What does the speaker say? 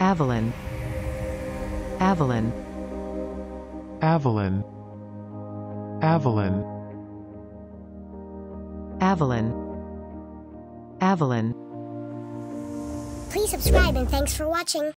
Avalon. Avalon. Avalon. Avalon. Avalon. Avalon. Please subscribe and thanks for watching.